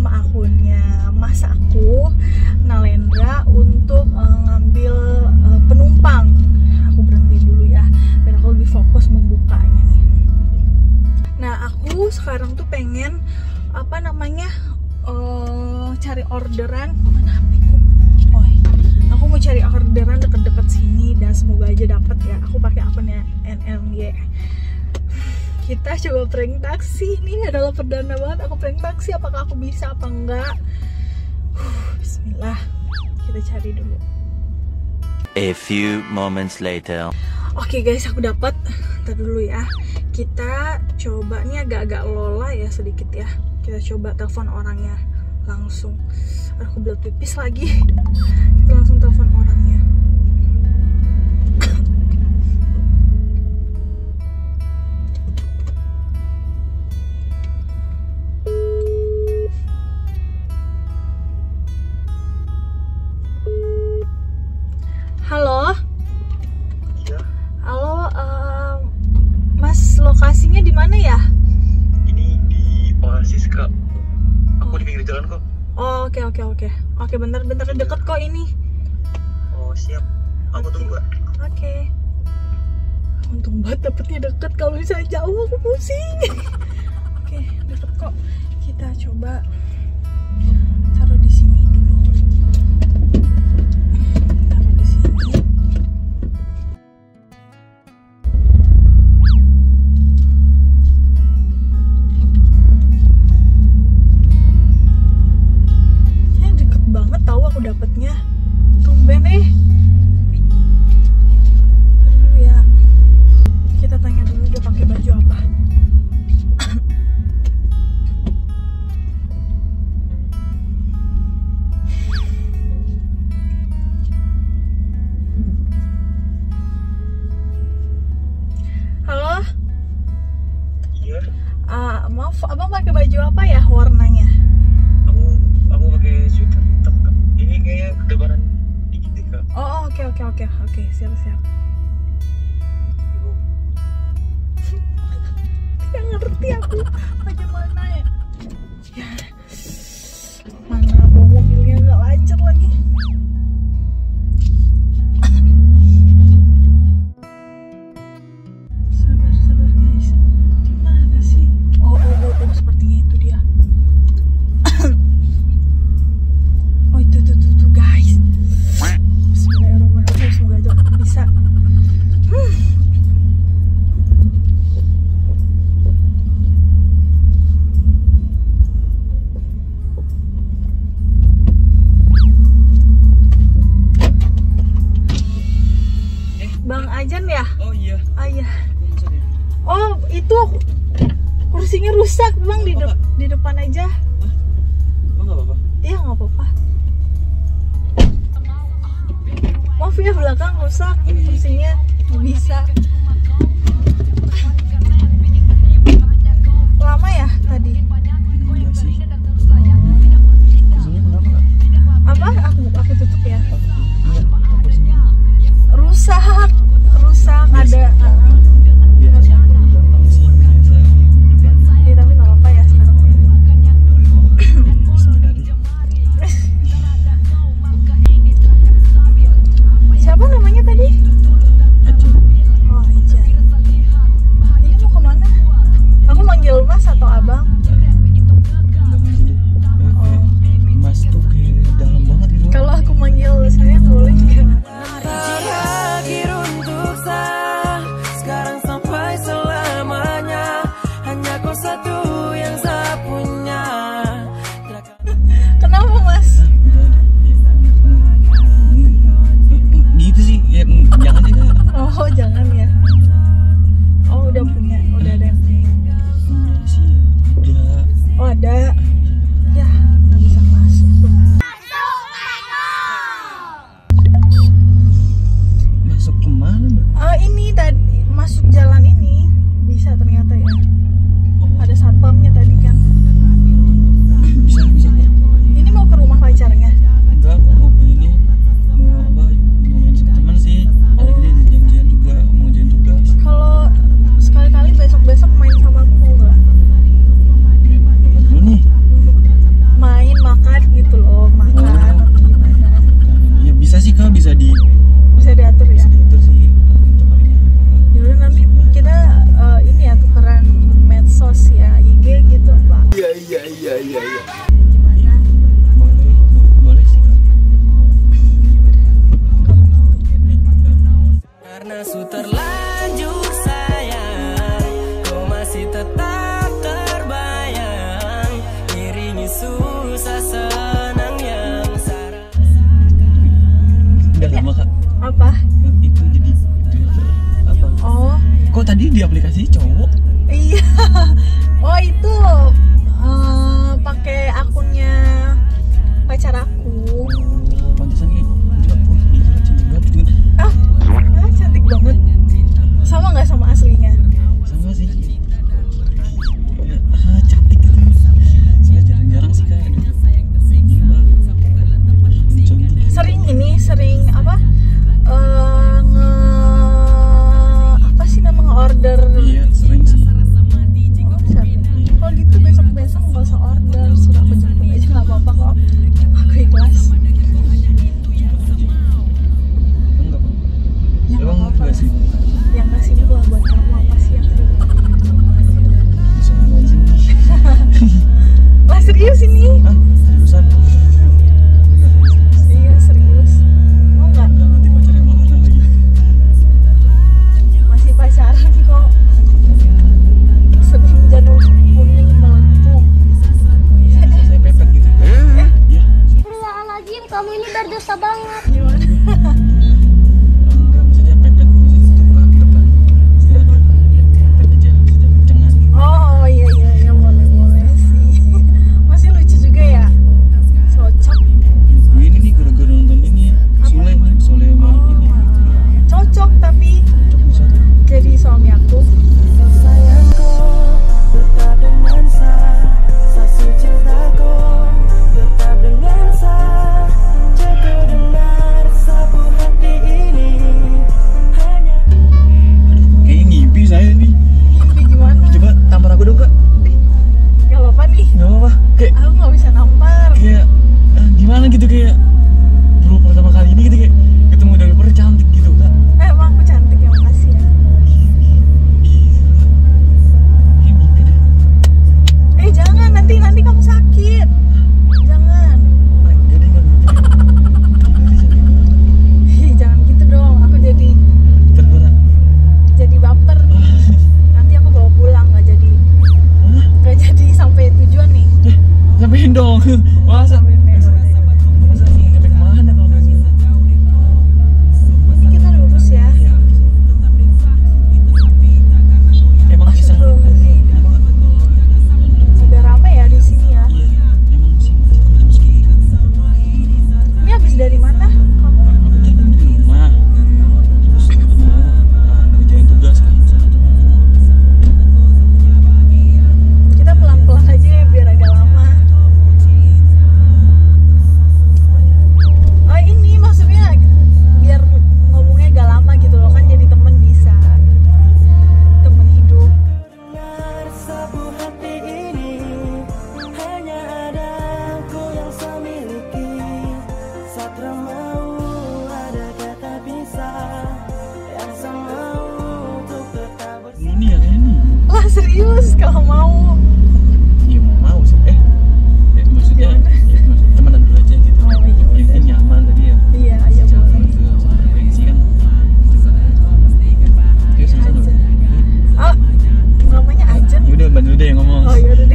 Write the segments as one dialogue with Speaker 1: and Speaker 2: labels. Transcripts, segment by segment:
Speaker 1: minjem akunnya mas aku Nalendra untuk uh, ngambil uh, penumpang. Aku berhenti dulu ya, biar aku lebih fokus membukanya nih. Nah, aku sekarang tuh pengen apa namanya uh, cari orderan mana? Oh, aku mau cari orderan deket-deket sini dan semoga aja dapet ya. Aku pakai akunnya NMY. Kita coba prank taksi. Ini adalah perdana banget aku prank taksi. Apakah aku bisa apa enggak? Bismillah. Kita cari dulu.
Speaker 2: A few moments later.
Speaker 1: Oke guys, aku dapat. Ntar dulu ya. Kita coba nih agak-agak lola ya sedikit ya. Kita coba telepon orangnya langsung. Aku belut pipis lagi. Kita langsung telepon orangnya. Deket. Kalau misalnya jauh aku pusing. Oke, deket kok. Kita coba abang pakai baju apa ya warnanya?
Speaker 3: Aku aku pakai sweater hitam kak. Ini kayaknya kedebaran dikit deh kak.
Speaker 1: Oh, oh, oke oke oke oke siap siap. Tidak ngerti aku di
Speaker 3: aplikasi cowok.
Speaker 1: Iya. Oh itu.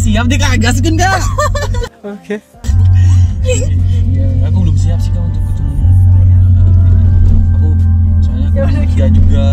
Speaker 3: siap deh kagas kan kak? Oke. Iya, aku belum siap sih kak untuk ketemu. Eh, aku soalnya aku kerja juga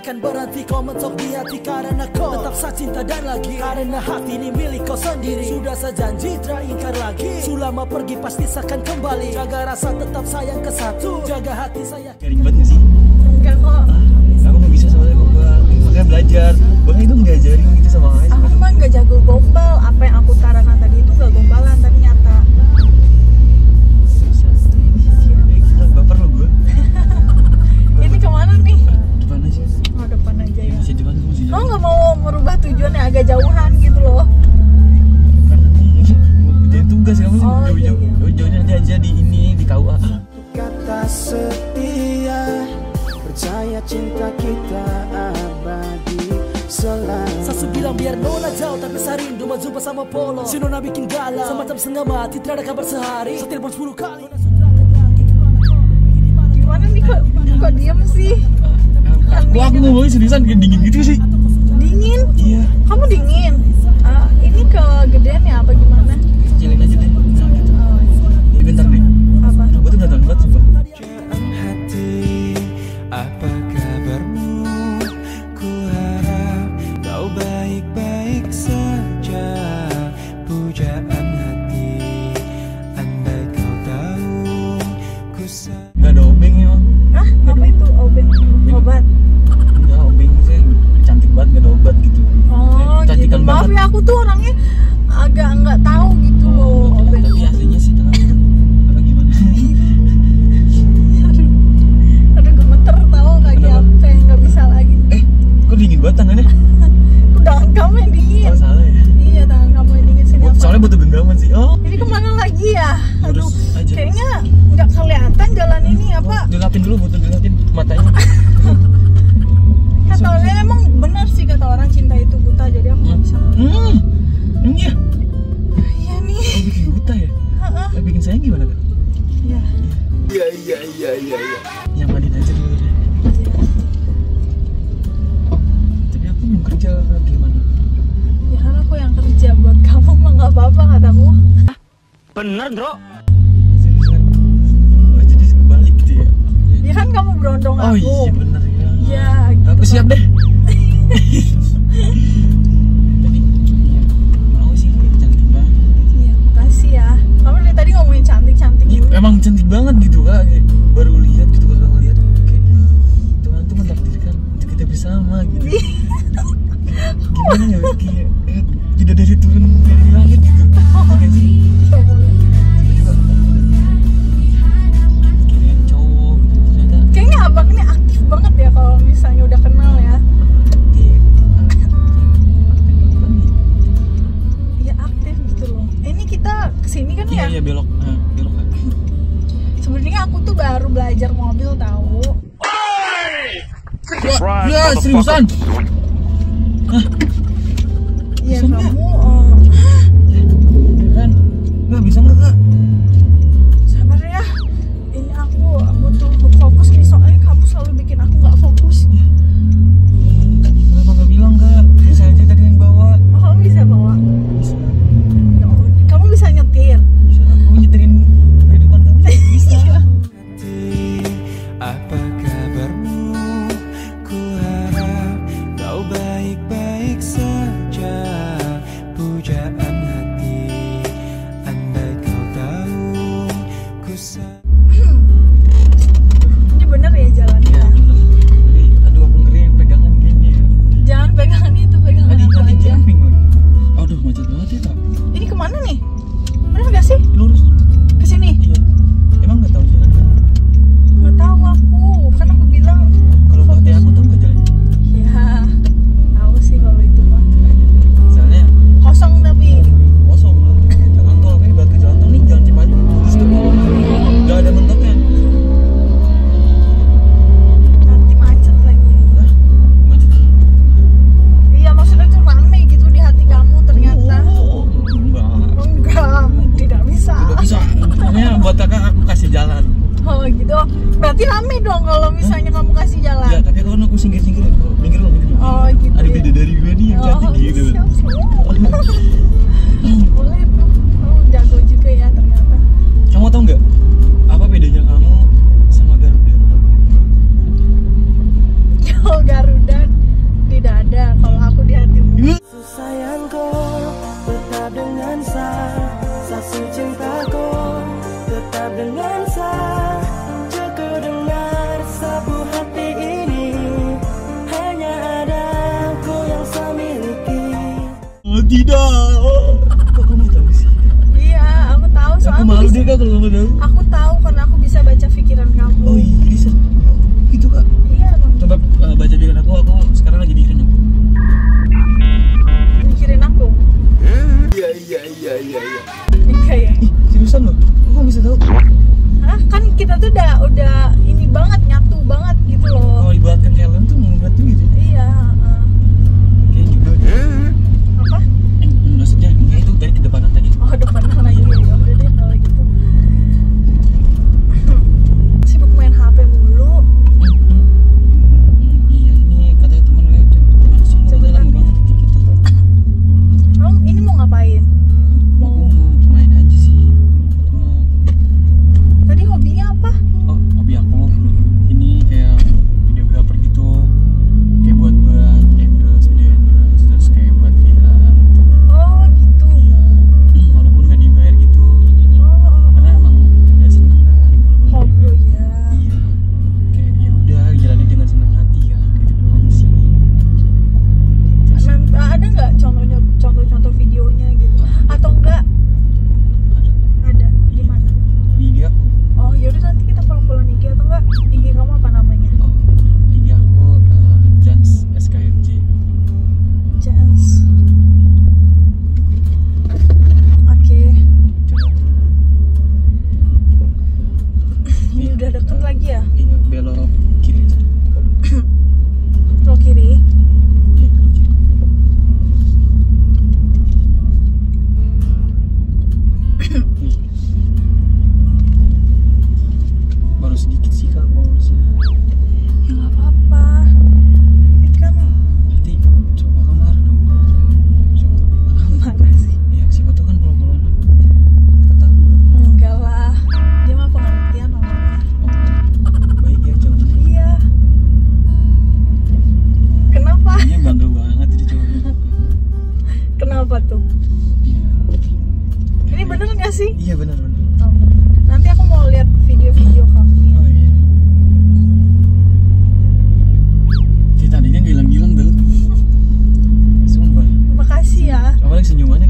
Speaker 4: Larikan berhenti kau mentok di hati Karena kau tetap saya cinta dan lagi. Karena hati ini milik kau sendiri. Sudah sejanji teringkar lagi. Sulama pergi pasti akan kembali. Jaga rasa tetap sayang ke satu. Jaga hati saya.
Speaker 3: Garing banget sih?
Speaker 1: Enggak kok.
Speaker 3: Aku nggak bisa soalnya gombal, makanya belajar. Bahkan itu ngajarin gitu sama.
Speaker 1: Aku mah nggak jago gombal. Apa yang aku tarakan tadi mau merubah tujuannya agak jauhan gitu loh
Speaker 3: kerjain tugas kamu sih
Speaker 1: Oh, iya,
Speaker 3: jauh-jauh.
Speaker 1: iya.
Speaker 3: Jauh-jauhnya nanti aja di ini di KUA.
Speaker 4: kata setia Percaya cinta kita abadi selalu Sasu bilang biar nona jauh tapi sarindu mau jumpa sama Polo Si nona bikin galau Semacam setengah mati tidak ada kabar sehari Setelepon 10 kali
Speaker 1: Gimana nih kok, kok diem sih?
Speaker 3: Aku aku ngomongnya seriusan dingin gitu sih.
Speaker 1: Dingin?
Speaker 3: Iya.
Speaker 1: Kamu dingin? Ah, ini kegedean ya apa gimana?
Speaker 3: Seriusan? Oh, jadi kebalik gitu ya?
Speaker 1: Ya kan kamu berondong
Speaker 3: Oh
Speaker 1: aku.
Speaker 3: iya bener ya.
Speaker 1: Ya, gitu.
Speaker 3: Aku siap deh. Tapi iya, mau sih cantik banget.
Speaker 1: Iya, makasih ya. Kamu dari tadi ngomongin cantik-cantik
Speaker 3: Iya,
Speaker 1: gitu.
Speaker 3: emang cantik banget gitu kak. Kayak baru lihat gitu baru lihat. Kayak Tuhan tuh mentakdirkan untuk kita bersama gitu. Gimana ya? Kayak eh, tidak dari turun dari
Speaker 1: Ya
Speaker 3: seriusan?
Speaker 1: Iya
Speaker 3: beda dari gue nih yang cantik
Speaker 1: oh, gitu. boleh tuh kamu jago juga ya ternyata.
Speaker 3: Kamu tau nggak? gitu.
Speaker 1: Ini bener nggak sih?
Speaker 3: Iya bener bener.
Speaker 1: Oh. Nanti aku mau lihat video-video kamu
Speaker 3: oh iya. Sih tadinya ngilang-ngilang dulu sumpah.
Speaker 1: Makasih ya.
Speaker 3: Apalagi senyumannya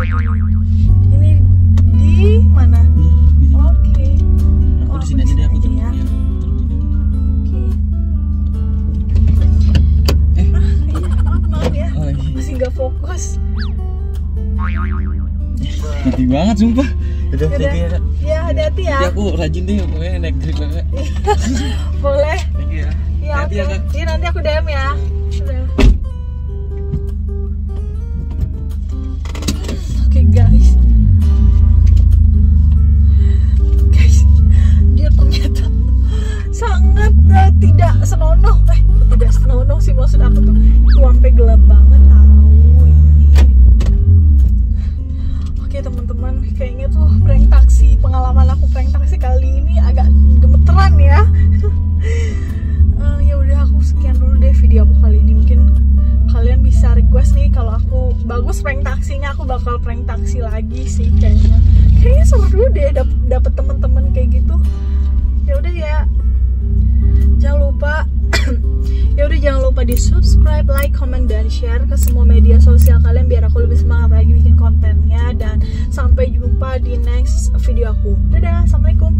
Speaker 4: Ini
Speaker 1: di mana? Oke.
Speaker 3: Aku di sini aja deh aku
Speaker 1: tuh.
Speaker 3: Ya.
Speaker 1: Oke. Okay. Eh. Maaf, ya.
Speaker 3: Oh. Iya.
Speaker 1: Masih nggak fokus.
Speaker 3: Hati banget sumpah. Udah, Udah. Iya, ya,
Speaker 1: ya Iya hati
Speaker 3: ya. Aku rajin deh pokoknya naik grip iya.
Speaker 1: Boleh.
Speaker 3: Thank you ya. ya,
Speaker 1: Iya, nanti aku DM ya. Sudah. Tidak, tidak senonoh. Eh tidak senonoh sih maksud aku tuh. Itu sampai gelap banget tahu oke teman-teman kayaknya tuh prank taksi pengalaman aku prank taksi kali ini agak gemeteran ya. Uh, ya udah aku sekian dulu deh video aku kali ini. Mungkin kalian bisa request nih kalau aku bagus prank taksinya aku bakal prank taksi lagi sih kayaknya. Kayaknya seru deh dap dapet temen-temen kayak gitu. Ya udah ya jangan lupa ya udah jangan lupa di subscribe, like, comment dan share ke semua media sosial kalian biar aku lebih semangat lagi bikin kontennya dan sampai jumpa di next video aku. Dadah, assalamualaikum.